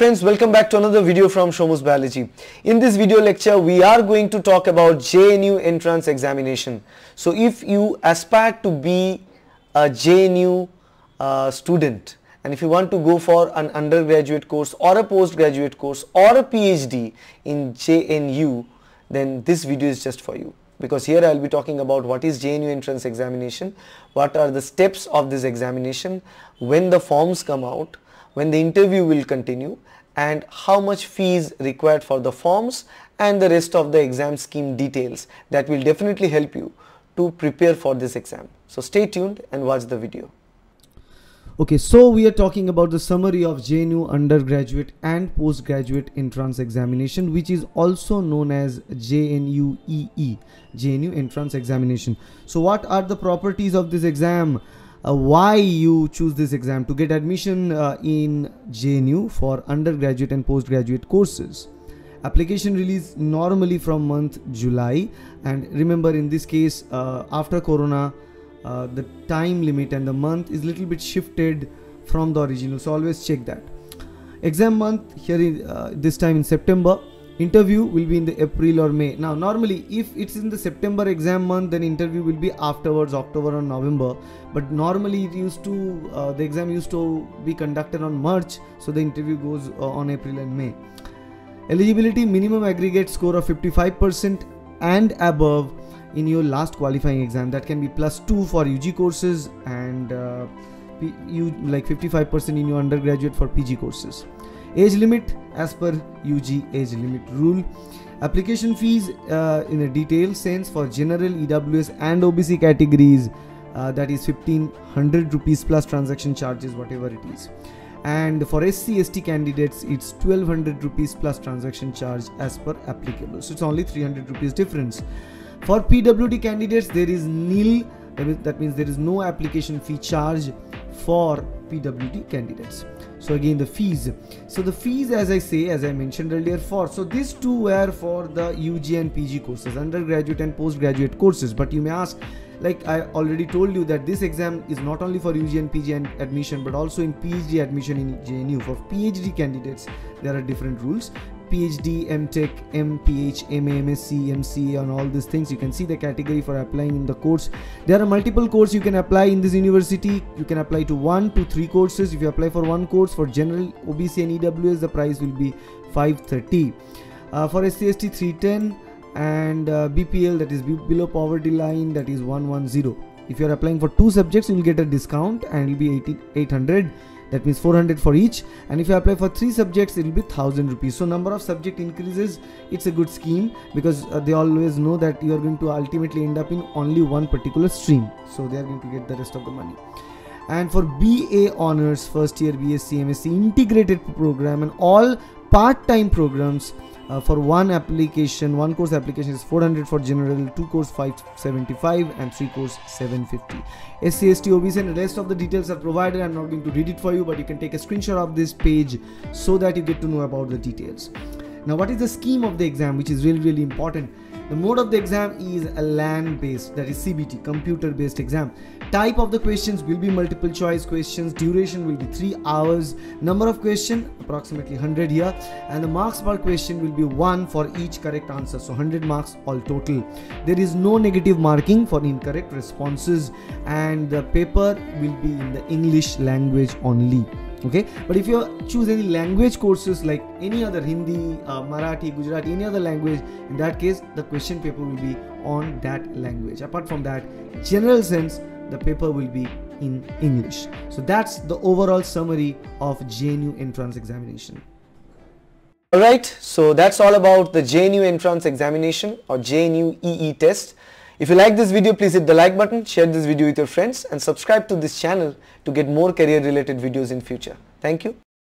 friends, welcome back to another video from Shomu's Biology. In this video lecture, we are going to talk about JNU entrance examination. So if you aspire to be a JNU uh, student and if you want to go for an undergraduate course or a postgraduate course or a PhD in JNU, then this video is just for you because here I will be talking about what is JNU entrance examination, what are the steps of this examination, when the forms come out, when the interview will continue and how much fees required for the forms and the rest of the exam scheme details that will definitely help you to prepare for this exam. So stay tuned and watch the video. Okay, so we are talking about the summary of JNU undergraduate and postgraduate entrance examination, which is also known as JNU EE, JNU entrance examination. So, what are the properties of this exam? Uh, why you choose this exam to get admission uh, in JNU for undergraduate and postgraduate courses. Application release normally from month July and remember in this case uh, after Corona uh, the time limit and the month is little bit shifted from the original so always check that. Exam month here in, uh, this time in September interview will be in the April or May. Now normally if it's in the September exam month then interview will be afterwards October or November but normally it used to uh, the exam used to be conducted on March so the interview goes uh, on April and May. Eligibility minimum aggregate score of 55% and above in your last qualifying exam that can be plus 2 for UG courses and uh, you like 55% in your undergraduate for PG courses age limit as per UG age limit rule. Application fees uh, in a detailed sense for general EWS and OBC categories uh, that is 1500 rupees plus transaction charges whatever it is. And for SC ST candidates it's 1200 rupees plus transaction charge as per applicable. So it's only 300 rupees difference. For PWD candidates there is nil that means there is no application fee charge for PWD candidates so again the fees. So the fees as i say as i mentioned earlier for so these two were for the ug and pg courses undergraduate and postgraduate courses. But you may ask like i already told you that this exam is not only for ug and pg admission but also in phd admission in jnu for phd candidates there are different rules PhD, MTech, MPH, MA, MSc, MCA, and all these things. You can see the category for applying in the course. There are multiple courses you can apply in this university. You can apply to one to three courses. If you apply for one course for general OBC and EWS, the price will be 530. Uh, for SCST 310 and uh, BPL that is below poverty line that is 110. If you are applying for two subjects, you will get a discount and it will be 80, 800 that means 400 for each. And if you apply for three subjects it will be 1000 rupees. So number of subject increases. It's a good scheme because uh, they always know that you are going to ultimately end up in only one particular stream. So they are going to get the rest of the money. And for BA honors first year BSc MSc integrated program and all part-time programs uh, for one application one course application is 400 for general two course 575 and three course 750 SCST OBC and the rest of the details are provided. I'm not going to read it for you but you can take a screenshot of this page so that you get to know about the details. Now what is the scheme of the exam which is really really important the mode of the exam is a LAN based, that is CBT, computer based exam. Type of the questions will be multiple choice questions. Duration will be 3 hours. Number of question approximately 100 here. And the marks per question will be 1 for each correct answer. So 100 marks all total. There is no negative marking for incorrect responses. And the paper will be in the English language only okay? But if you choose any language courses like any other hindi uh, marathi gujarati any other language in that case the question paper will be on that language. Apart from that general sense the paper will be in english. So that's the overall summary of jnu entrance examination. Alright, so that's all about the JNU entrance examination or JNU EE test. If you like this video, please hit the like button, share this video with your friends and subscribe to this channel to get more career related videos in future. Thank you.